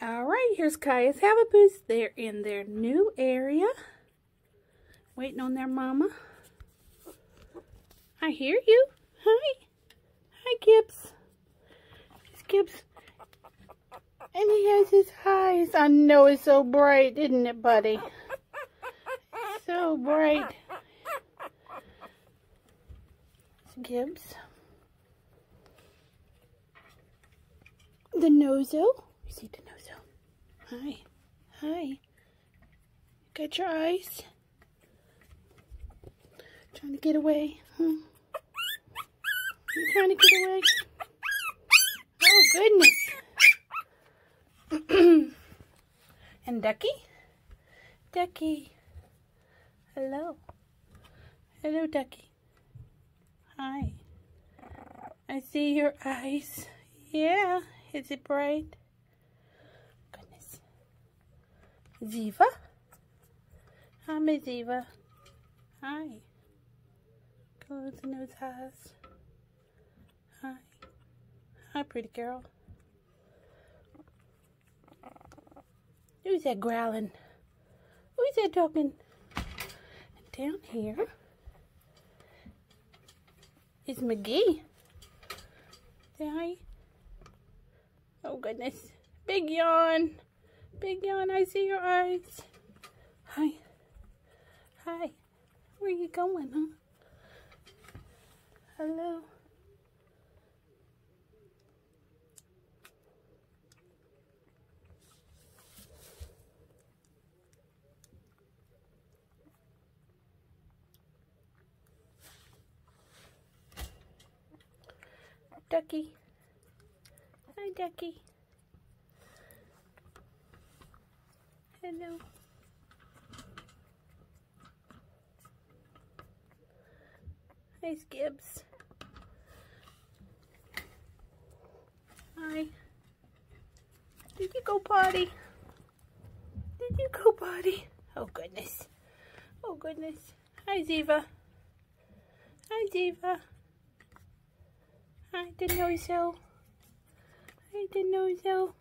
All right, here's Kaya's Havapoos. They're in their new area. Waiting on their mama. I hear you. Hi. Hi, Gibbs. It's Gibbs. And he has his eyes. I know it's so bright, isn't it, buddy? So bright. It's Gibbs. The nozo. You see the nozo? Hi. Hi. Got your eyes? Trying to get away, huh? You trying to get away? Oh, goodness. and Ducky? Ducky. Hello. Hello, Ducky. Hi. I see your eyes. Yeah. Is it bright? Goodness. Ziva? Hi, Miss Ziva. Hi. Close the nose eyes. Hi. Hi, pretty girl. Who's that growling? Who's that talking? Down here is McGee. Say hi. Oh goodness. Big yawn. Big yawn. I see your eyes. Hi. Hi. Where you going, huh? Hello. Ducky. Hi, Ducky. Hello. Hi, Skibbs. Hi. Did you go potty? Did you go potty? Oh, goodness. Oh, goodness. Hi, Ziva. Hi, Ziva. Hi, didn't know so.